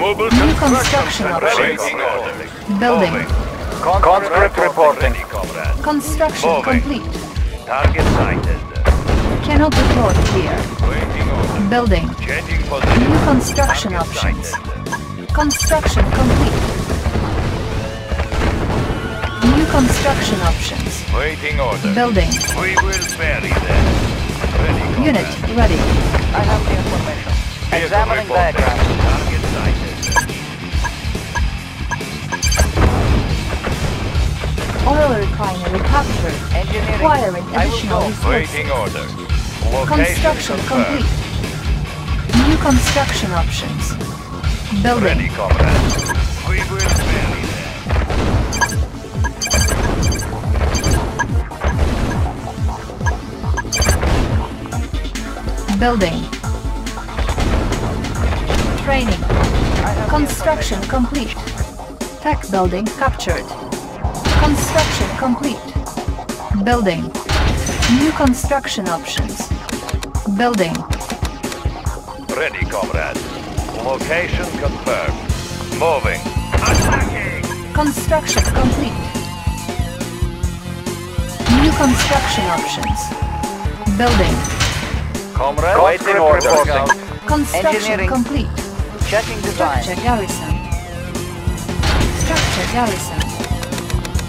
Mobile New construction construction options. options. Waiting order. Building. Moving. Conscript reporting. Ready. Construction Moving. complete. Target sighted. Cannot report here. Building. New construction Target options. sighted. Construction complete. New construction options. Waiting order. Building. We will bury them. Ready. Unit ready. I have the information. Examining reporting. Oil refinery captured. Engineering. Requiring I will additional go. resources. Waiting order. Location Construction confirmed. complete. New construction options. Ready, Building. comrade. We will bury them. Building. Training. Construction complete. Tech building captured. Construction complete. Building. New construction options. Building. Ready, comrade. Location confirmed. Moving. Attacking! Construction complete. New construction options. Building. Comrade. Waiting order. Construction complete. Checking design. Structure garrison. Structure garrison.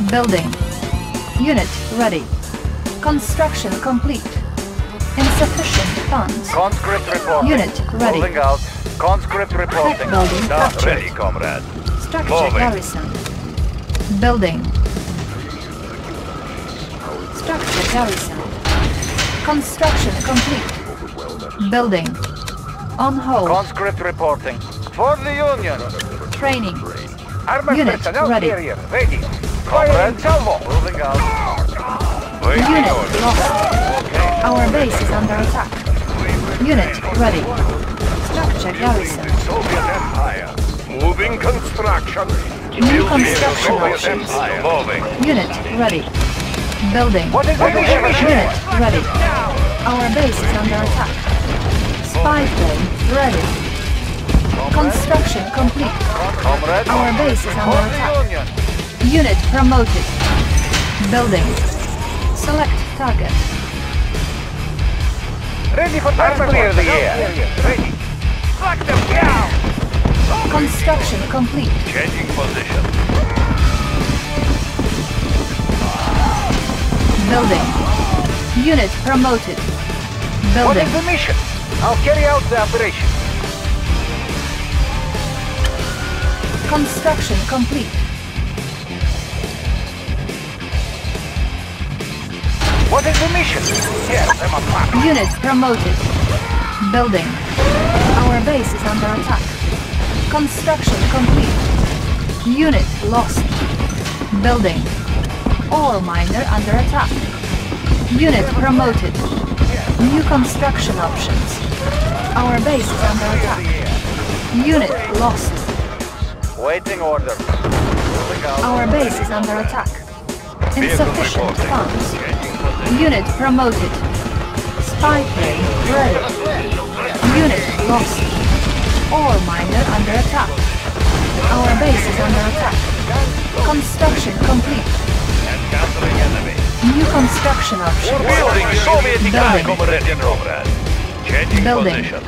Building. Unit ready. Construction complete. Insufficient funds. Conscript reporting. Unit ready. Moving out. Conscript Tech reporting. building Start captured. ready, comrade. Structure Moving. garrison. Building. Structure garrison. Construction complete. Building. On hold. Conscript reporting. For the Union. Training. Armored Unit personnel ready. carrier ready. Unit lost. Our base is under attack. Unit ready. Structure garrison. Moving construction. New construction options. Unit ready. Building. What is? Unit ready. Our base is under attack. Spy plane ready. Construction complete. Our base is under attack. Union. Unit promoted. Building. Select target. Ready for transport. Clear the air. Ready. Lock them down. Construction complete. Changing position. Building. Unit promoted. What Building. is the mission? I'll carry out the operation. Construction complete. What is the mission? Yes, I'm a part. Unit promoted. Building. Our base is under attack. Construction complete. Unit lost. Building. Ore miner under attack. Unit promoted. New construction options. Our base is under attack. Unit lost. Waiting order. Our base is under attack. Insufficient funds. Unit promoted. Spy plane ready. Unit lost. All miner under attack. Our base is under attack. Construction complete. Enemy. New construction option. Building Soviet Building. comrade. comrade. Changing Building. position.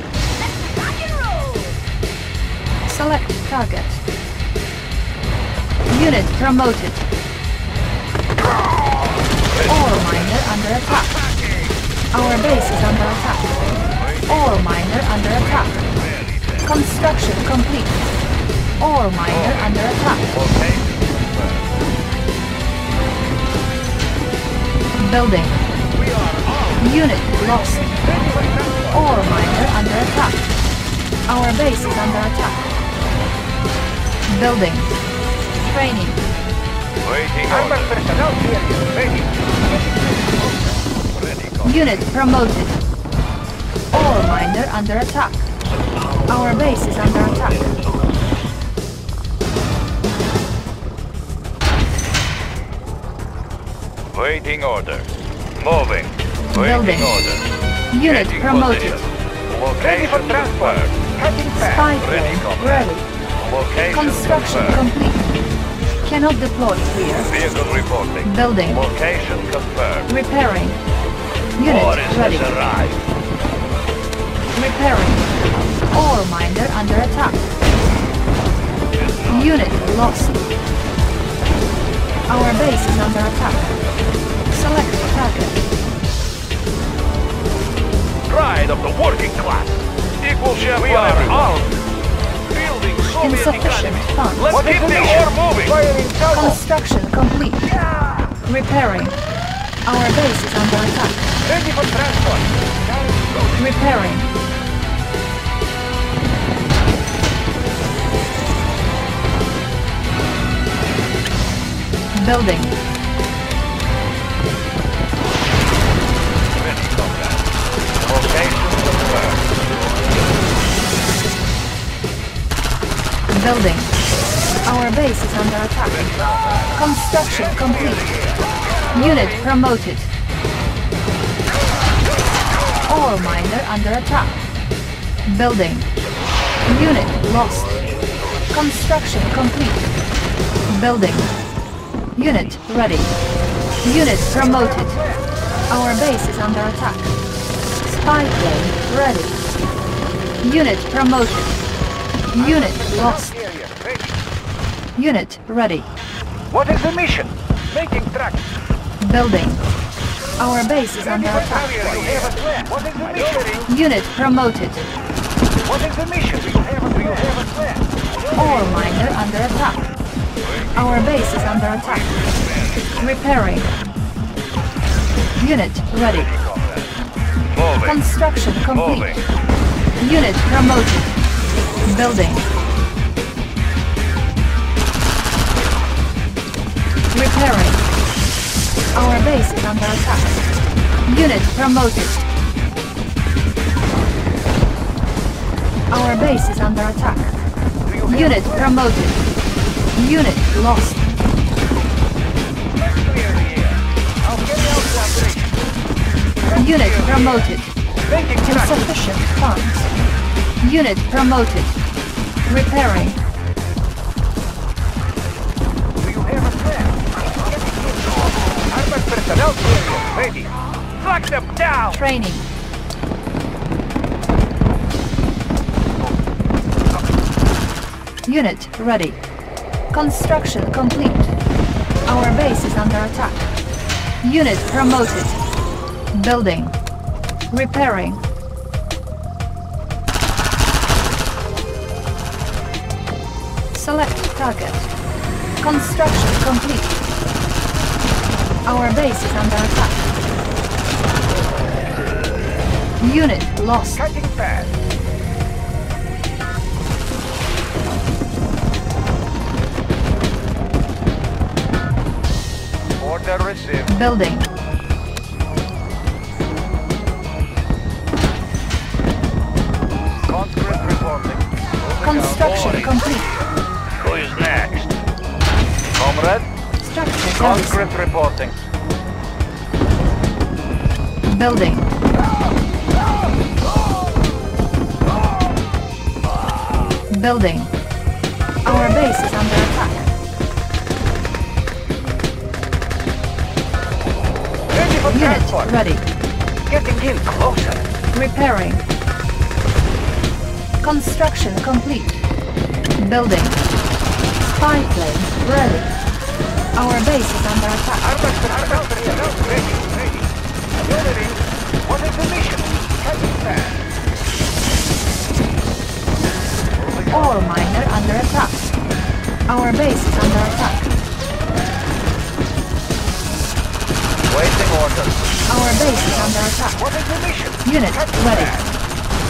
Select target. Unit promoted. Ore miner under attack. Our base is under attack. Ore miner under attack. Construction complete. Ore miner under attack. Building. Unit lost. Ore miner under attack. Our base is under attack. Building. Training. Waiting Armored personnel carrier ready. Ready, comrade. Unit promoted. All miner under attack. Our base is under attack. Waiting order. Moving. Building. Waiting order. Unit Changing promoted. position. Ready for Location transport. confirmed. Spy Ready, ready. Location Construction confirmed. complete. Cannot deploy here. Vehicle reporting. Building. Location confirmed. Repairing. Unit Orders ready. Repairing. Ore miner under attack. Unit lost. Our base is under attack. Select target. Pride of the working class. Equal share We are everyone. armed. Building Soviet Insufficient economy. funds. Let's keep the the ore moving. Fire in trouble. Construction complete. Repairing. Our base is under attack. Ready for transport. Repairing. Building. Building. Our base is under attack. Construction complete. Unit promoted. Ore miner under attack. Building. Unit lost. Construction complete. Building. Unit ready. Unit promoted. Our base is under attack. Spy plane ready. Unit promoted. Unit lost. Unit ready. What is the mission? Making tracks. Building. Our base is under attack. Unit promoted. What is the mission? Miner under attack. Our base is under attack. Repairing. Unit ready. Construction complete. Unit promoted. Building. Repairing. Our base is under attack. Unit promoted. Our base is under attack. Unit promoted. Unit lost. Unit promoted. Insufficient funds. Unit promoted. Repairing. Them down. Training. Unit ready. Construction complete. Our base is under attack. Unit promoted. Building. Repairing. Select target. Construction complete. Our base is under attack. Unit lost. Cutting fast. Order received. Building. Construction complete. Who is next? Comrade, Structure garrison. conscript reporting. Building. Building. Our base is under attack. Ready for Unit transport. ready. Getting in closer. Repairing. Construction complete. Building. Spy plane ready. Our base is under attack. Armored personnel personnel ready. Ready. Ready. What is the mission? Cutting fast. Miner under attack. Our base is under attack. Waiting orders. Our base is under attack. What is the mission? Unit Cutting ready.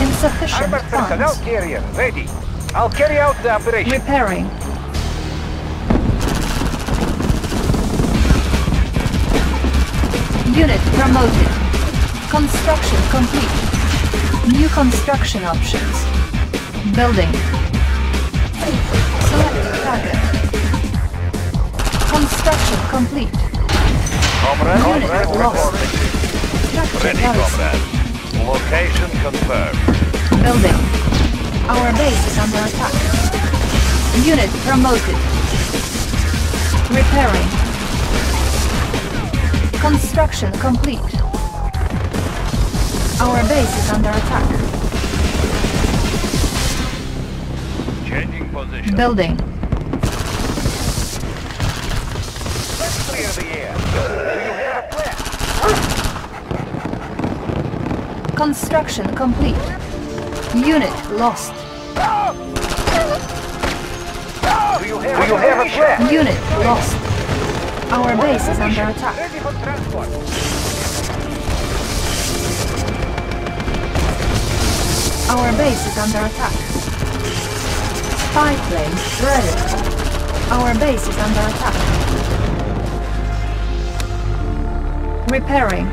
Insufficient Armored personnel carrier ready. I'll carry out the operation. Repairing. Unit promoted. Construction complete. New construction options. Building. Select target. Construction complete. Comrade, Unit comrade lost. Structure Ready, comrade. Location confirmed. Building. Our base is under attack. Unit promoted. Repairing. Construction complete. Our base is under attack. Changing position. Building. Let's clear the air. Do you have a plan? Construction complete. Unit lost. Do you have, Do you have a plan? Unit lost. Our base is under attack. Our base is under attack. Spy plane ready. Our base is under attack. Repairing.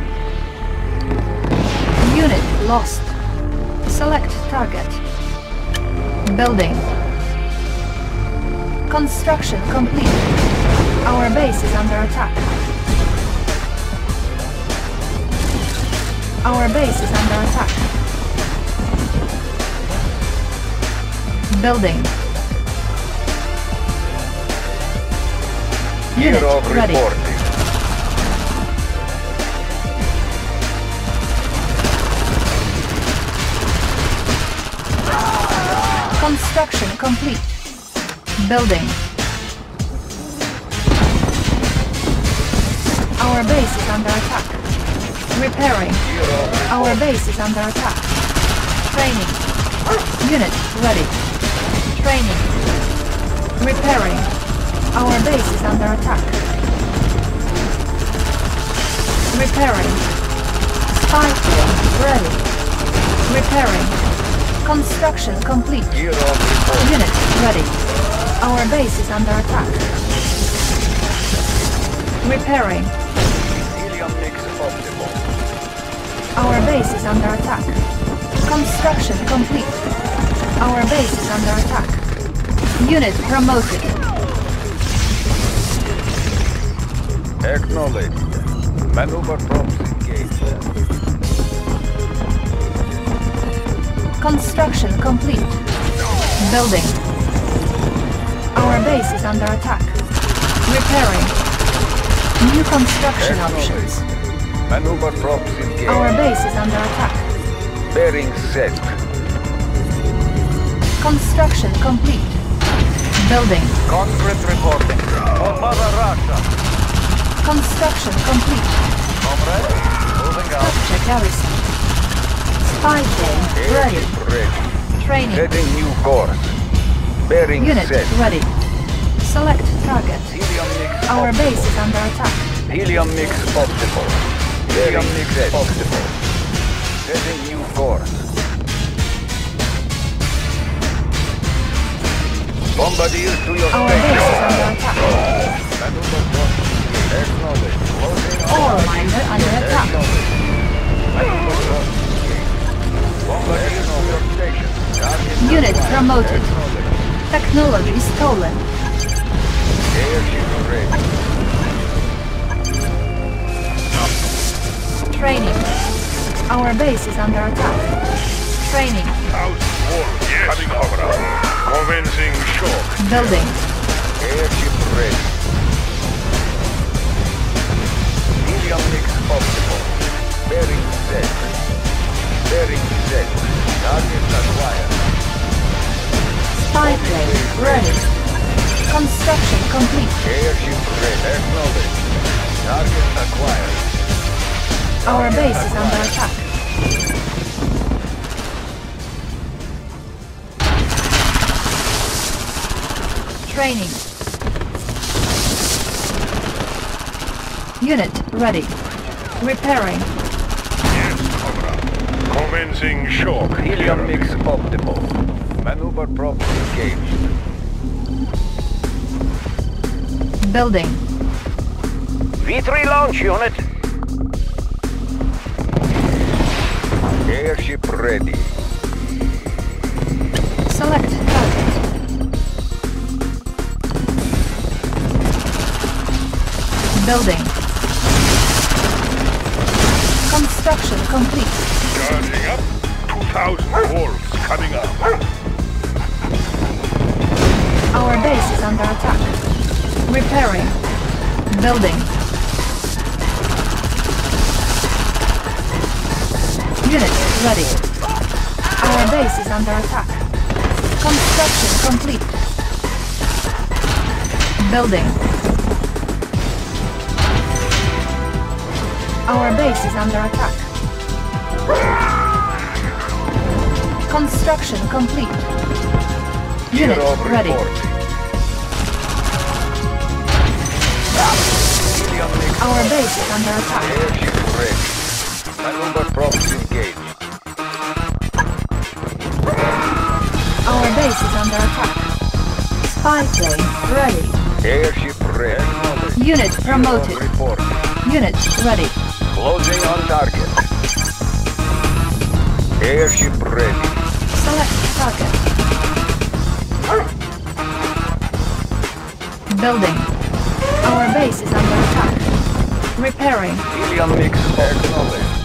Unit lost. Select target. Building. Construction complete. Our base is under attack. Our base is under attack. Building. Unit ready. reporting. Construction complete. Building. Our base is under attack. Repairing. Our base is under attack. Training. Unit ready. Training. Repairing. Our base is under attack. Repairing. Spy plane ready. Repairing. Construction complete. Unit ready. Our base is under attack. Repairing. Optimal. Our base is under attack. Construction complete. Our base is under attack. Unit promoted. Acknowledged. Maneuver prompts engaged. Construction complete. Building. Our base is under attack. Repairing. New construction options. Maneuver prompts engaged. Our base is under attack. Bearing set. Construction complete. Building. Conscript reporting. For Mother Russia. Construction complete. Comrade, moving out. Structure garrison. Spy plane ready. Ready. Training. Setting new course. Bearing Unit set. ready. Select target. Helium mix Our optimal. base is under attack. Helium mix optimal. Helium mix optimal. Setting new course. Bombardier to your Our base is under attack. Maneuver prompts engaged. Acknowledged. Closing Ore miner under attack. Maneuver prompts engaged. Bombardier to your station. Unit promoted. Technology stolen. Airship ready. Training. Our base is under attack. Training. House wall. Yes, coming over. Convincing shock. Building. Airship ready. Helium mix optimal. Bearing set. Bearing set. Target acquired. Spy plane ready. Construction complete. Airship ready. Acknowledged. Target acquired. Our base is under attack. Training. Unit ready. Repairing. Yes, Comrade. Convincing shock. Helium mix optimal. Maneuver props engaged. Building. V3 launch unit. Airship ready. Select target. Building. Construction complete. Charging up. 2,000 volts coming up. Our Repairing. Building. Unit ready. Our base is under attack. Construction complete. Building. Our base is under attack. Construction complete. Unit ready. Our base is under attack. Airship ready. Maneuver props engaged. Our base is under attack. Spy plane ready. Airship ready. Unit promoted. Reporting. Unit ready. Closing on target. Airship ready. Select target. Building. Our base is under attack. Repairing. Helium mix acknowledged.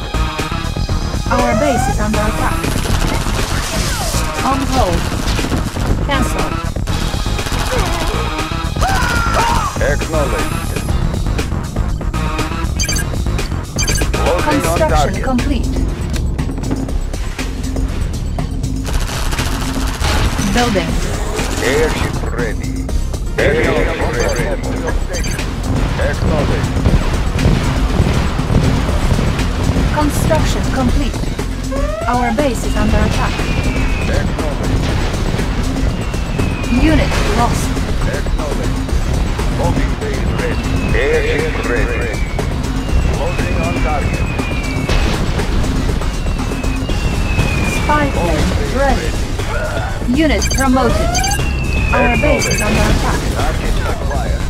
Our base is under attack. On hold. Cancel. Acknowledged. Construction complete. Building. Airship Construction complete. Our base is under attack. Unit lost. Bombing base ready. Airship ready. Closing on target. Spy plane ready. Unit promoted. Our base is under attack. Target acquired.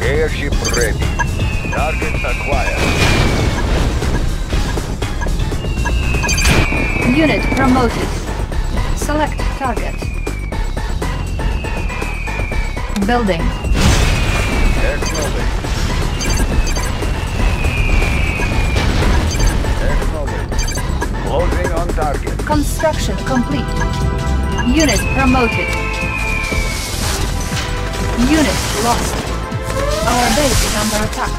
Airship ready. Target acquired. Unit promoted. Select target. Building. Closing on target. Construction complete. Unit promoted. Unit lost. Our base is under attack.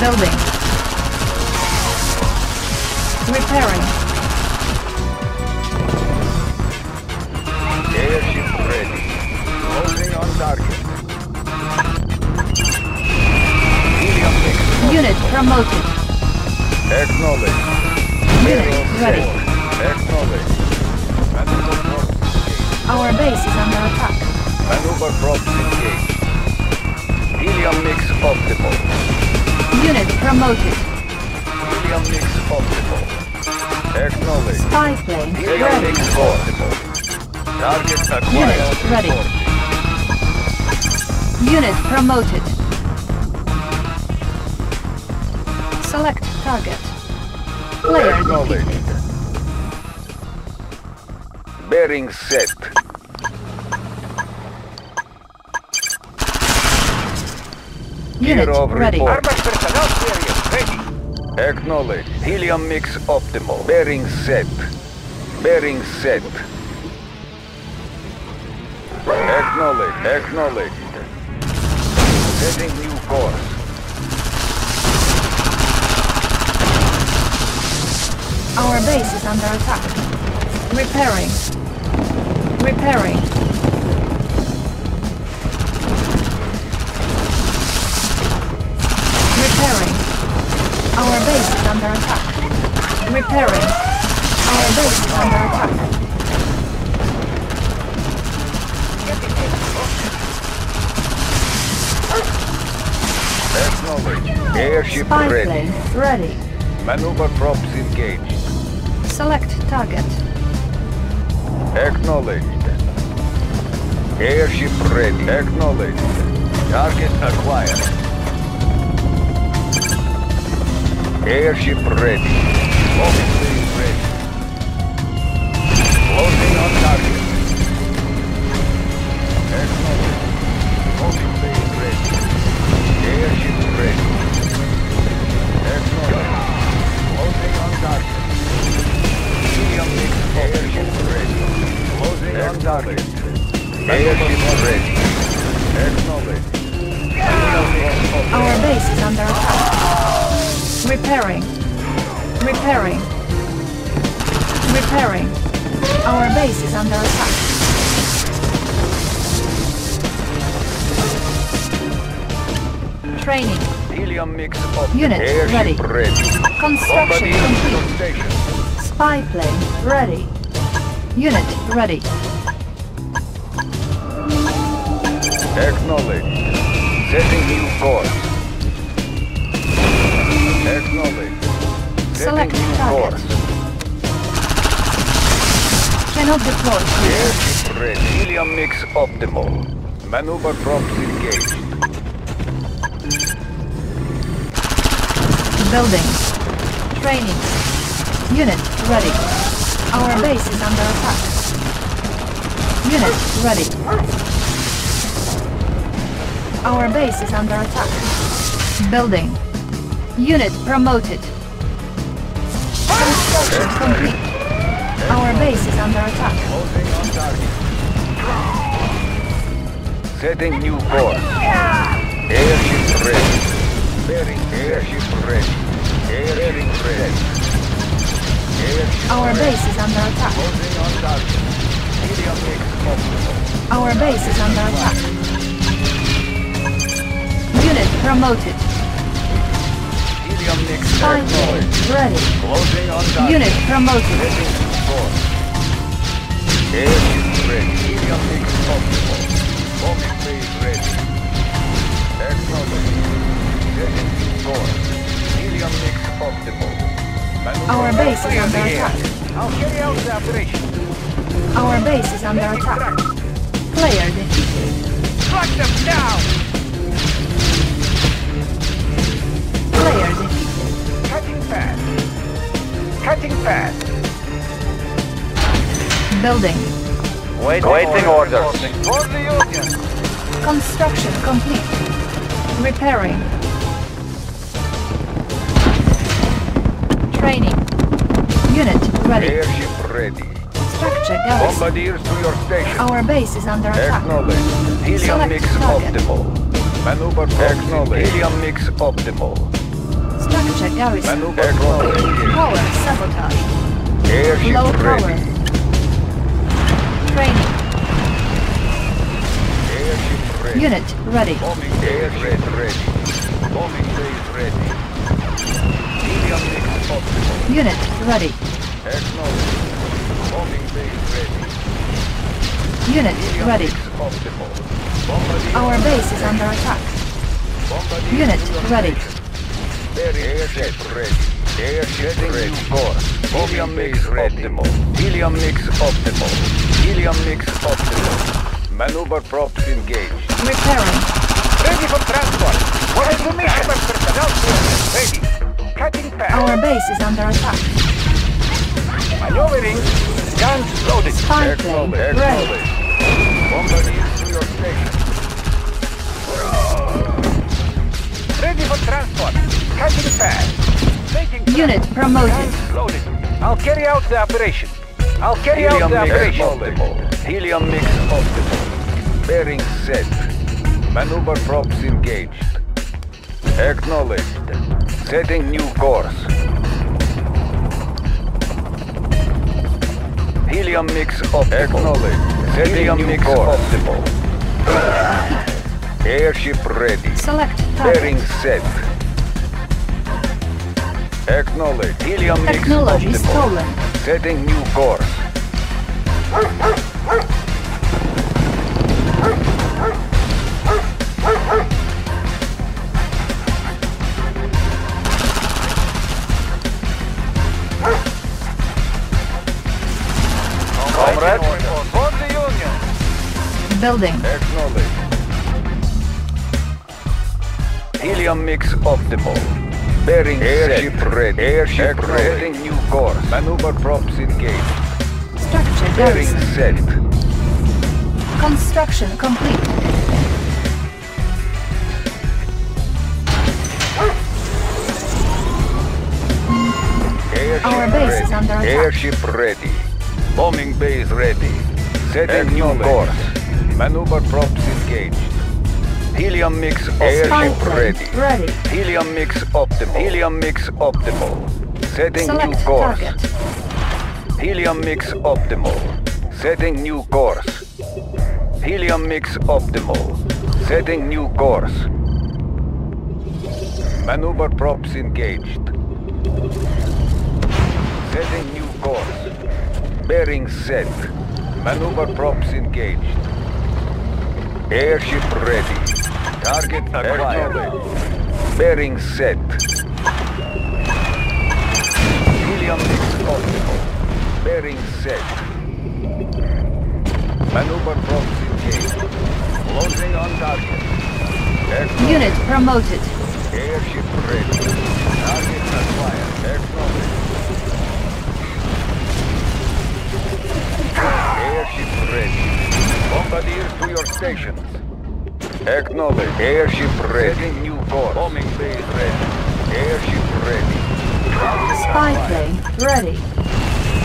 Building. Repairing. Target. Unit promoted. Acknowledged. Unit ready. Acknowledged. Maneuver props engaged. Our base is under attack. Maneuver props engaged. Helium mix optimal. Unit promoted. Helium mix optimal. Acknowledged. Spy plane Helium ready. mix optimal. Target acquired. Unit ready. Unit promoted. Select target. Player defeated. Bearing set. Unit Hero ready. report. Armored personnel carrier ready. Acknowledged. Helium mix optimal. Bearing set. Bearing set. Acknowledged. Acknowledged. Setting new course. Our base is under attack. Repairing. Repairing. Repairing. Our base is under attack. Repairing. Our base is under attack. Airship Spy ready. plane ready. Maneuver props engaged. Select target. Acknowledged. Airship ready. Acknowledged. Target acquired. Airship ready. Plane ready. Closing on target. Airship ready. Closing on target. Airship ready. Acknowledged. Our base is under attack. Repairing. Repairing. Repairing. Our base is under attack. Training. Helium mix. Unit ready. ready. Construction Bombardier to your complete. Spy plane ready. Unit ready. Acknowledged. Setting new course. Acknowledged. Select Setting new target. course. Cannot deploy here. Airship ready. Helium mix optimal. Maneuver prompts engaged. Building. Training. Unit ready. Our base is under attack. Unit ready. Our base is under attack. Building. Unit promoted. Construction complete. Our base is under attack. Setting new course. Airship ready. Bearing airship ready. Airship ready. Our base is under attack. Our base is under attack. Unit promoted. Spy ready. Unit promoted. Helium mix optimal. Our base is under attack. I'll carry out the operation. Our base is under attack. Player defeated. Crush them down! Player defeated. Cutting fast. Cutting fast. Building. Waiting orders. For the Union. Construction complete. Repairing. Training. Unit ready. Airship ready. Structure garrison. Bombardiers to your station. Our base is under attack. Acknowledged. Helium Select mix target. optimal. Maneuver Acknowledged. Helium mix optimal. Structure garrison. Maneuver Acknowledged. Power sabotage. Airship Low power. Training. Airship ready. Unit ready. Bombing airship ready. Bombing base ready. Helium mix optimal. Unit ready. Acknowledged. Bombing base ready. Unit ready. mix optimal. Bombardier Our base is under attack. Unit ready. station. Very airship ready. Airship ready. Course. Helium mix optimal. Helium mix optimal. Helium mix optimal. Maneuver props engaged. Repairing. Ready for transport. What is the mission? personnel ready. Cutting fast. Our base is under attack. Maneuvering. Guns loaded. Spy plane Acknowledged. ready. Acknowledged. To your station. Ready for transport. Cutting fast. Making Unit promoted. Guns loaded. I'll carry out the operation. I'll carry out Helium the mix operation. optimal. Helium mix optimal. Bearing set. Maneuver props engaged. Acknowledged. Setting new course. Helium mix optimal. Acknowledged. Setting Helium mix course. optimal. Airship ready. Select Bearing set. Acknowledged. Helium mix Technology optimal. stolen. Setting new course. Building. Acknowledged. Helium mix optimal. Bearing Airship ready. Airship ready. new course. Maneuver props engaged. Structure Bearing garrison. set. Construction complete. Airship Our base ready. is under attack. Airship ready. Bombing base ready. Setting new course. Maneuver props engaged. Helium mix airship ready. ready. Helium mix optimal. Helium mix optimal. Setting Select new course. target. Helium mix optimal. Setting new course. Helium mix optimal. Setting new course. Maneuver props engaged. Setting new course. Bearing set. Maneuver props engaged. Airship ready. Target acquired. Bearing set. Helium optimal. Bearing set. Maneuver props engaged. Closing on target. Aircraft Unit promoted. Airship ready. Target acquired. Acknowledged. Airship ready. Bombardiers to your stations. Acknowledge. Airship ready. Setting new course. Bombing base ready. Airship ready. Spy plane ready.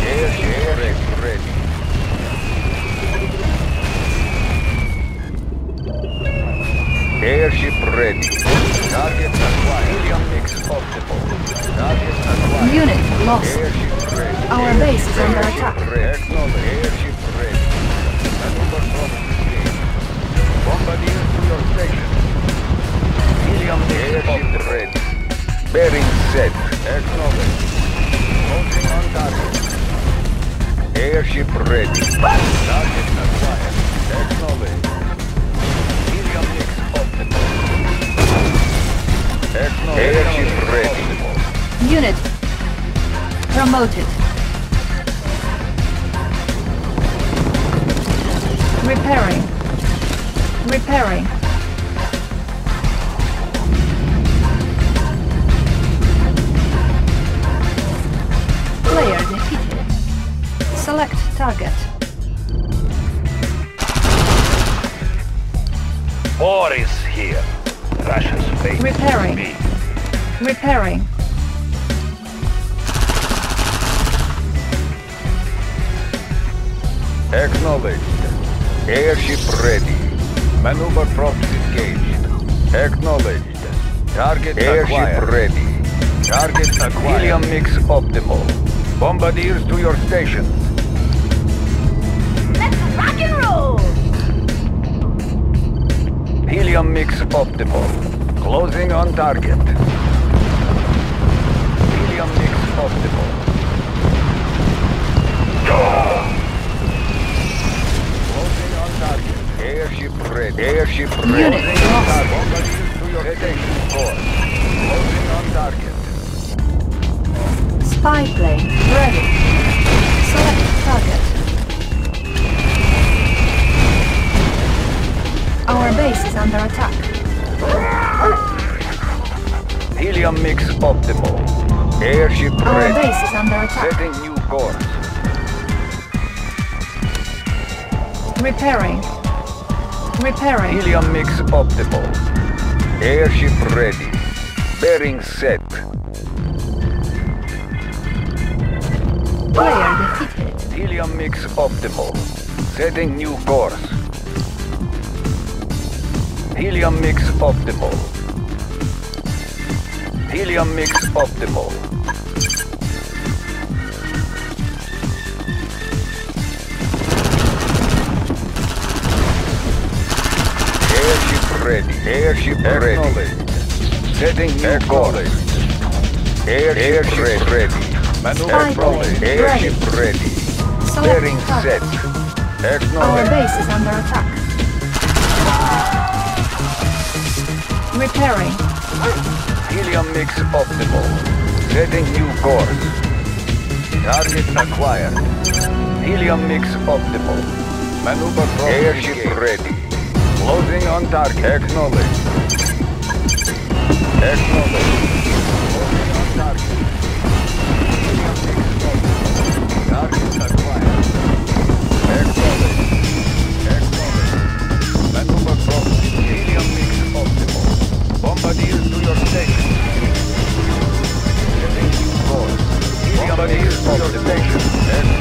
Airship ready. ready. Airship ready. Target acquired. Helium mix optimal. Target acquired. Unit lost. Airship ready. Our base is under attack. ready. Airship your station. Helium Airship ready. Bearing set. Acknowledged. Closing on target. Airship ready. Target acquired. Acknowledged. Helium mix optimal. Acknowledged. Airship ready. Unit promoted. Repairing. Repairing. Select target. War is here. Russia's fate Repairing. be. Repairing. Acknowledged. Airship ready. Maneuver props engaged. Acknowledged. Target Airship ready. Target acquired. Helium mix optimal. Bombardiers to your stations. Helium mix optimal. Closing on target. Helium mix optimal. Closing on target. Airship ready. Airship ready. Unit Closing on lost. To your station. Course. Closing on target. Spy plane ready. Select target. Our base is under attack. Helium mix optimal. Airship Our ready. base is under attack. Setting new course. Repairing. Repairing. Helium mix optimal. Airship ready. Bearing set. Player defeated. Helium mix optimal. Setting new course. Helium mix optimal. Helium mix optimal. Airship ready. Airship ready. Setting new course. Airship, ready. ready. Maneuver Spy properly. plane Airship ready. Select Bearing target. set. Our base is under attack. Repairing. Helium mix optimal. Setting new course. Target acquired. Helium mix optimal. Maneuver from Airship ready. Closing on target. Acknowledge. Acknowledge. Bombardiers